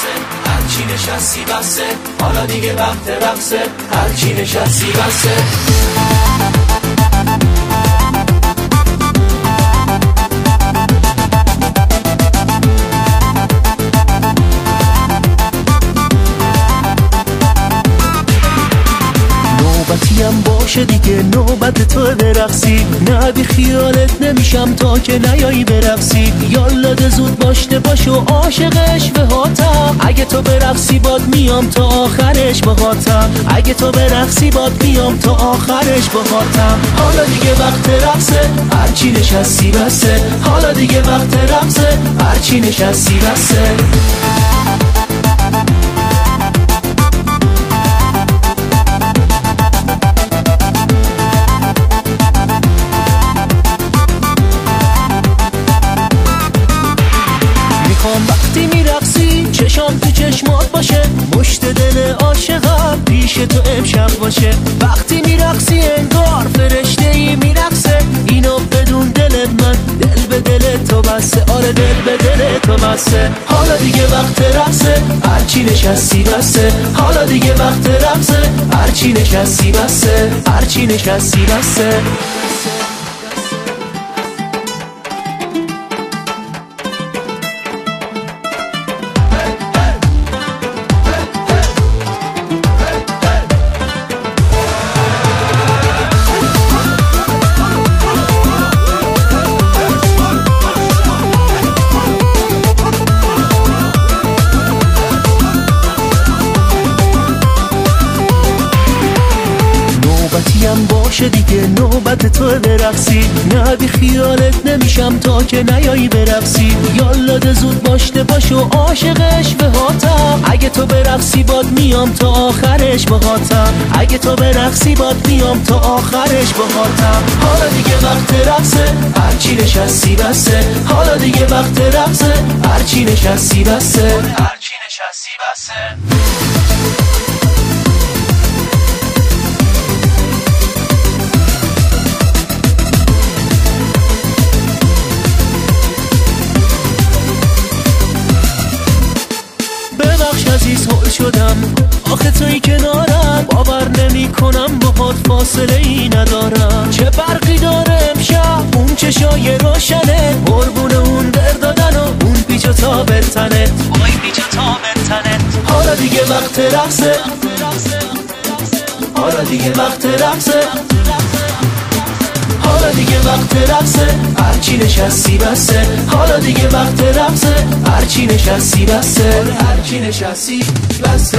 بسه هرچی نشستی بسه حالا دیگه وقت رقصه هرچی نشستی بسه. نوبتیم باشه دیگه نوبت تو برقصی نه بی خیالت نمیشم تا که نیایی برقصی. یالا زود باشته باش و عاشقش به هاتم اگه تو برقصی باد میام تا آخرش هاتم اگه تو برقصی باد میام تا آخرش هاتم حالا دیگه وقت رقصه هرچی نشستی بسه. حالا دیگه وقت رقصه هرچی نشستی بسه. می‌خوام وقتی میرقصی چشام تو چشمات باشه. مشت دل عاشقم پیش تو امشب باشه. وقتی میرقصی انگار فرشته ای میرقصه. اینو بدون دل من دل به دل تو بسته. آره دل به دل تو بسته. حالا دیگه وقت رقصه هرچی نشستی بسته. حالا دیگه وقت رقصه هرچی نشستی بسته. هرچی نشستی بسته. باشه دیگه. نوبت تو برقصی. نه بی خیالت نمیشم تا که نیایی برقصی. یالا زود باشته باش و عاشقش به هاتم. اگه تو برقصی باد میام تا آخرش هاتم. اگه تو برقصی باد میام تا آخرش هاتم. حالا دیگه وقت رقصه هرچی نشستی بسه. حالا دیگه وقت رقصه هرچی نشستی بسه. هرچی نشستی بسه. عزیز هول شدم. آخه توی کنارم باور نمی کنم باهات فاصله ای ندارم. چه برقی داره امشب؟ اون چشای روشنه. قربون اون در دادن و اون پیچ تا تنت وای پیچ تا حالا دیگه وقت رقصه. حالا دیگه وقت رقصه. حالا دیگه وقت هرچی نشستی بسه حالا دیگه وقت رقصه هرچی نشستی بسه هرچی نشستی بسه